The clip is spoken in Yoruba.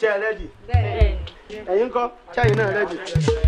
Chair, ready. ṣe ẹ rẹ́dì ẹ̀yin kọ́ ṣẹ́yìn náà rẹ́dì.